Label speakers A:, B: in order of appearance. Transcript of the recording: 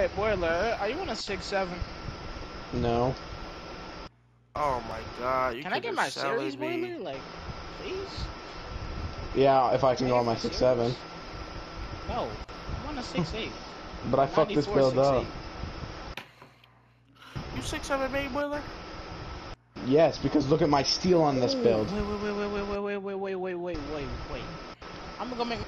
A: Wait, boiler, are you on a six seven?
B: No.
C: Oh my god. You
A: Can I get my series
C: me.
A: boiler? Like, please?
B: Yeah, if I can
A: Can
B: go on my six seven.
A: No, I'm on a six eight.
B: But I fucked this build up.
C: You six seven me, boiler?
B: Yes, because look at my steel on this build.
A: Wait, wait, wait, wait, wait, wait, wait, wait, wait, wait, wait, wait, wait. I'm gonna make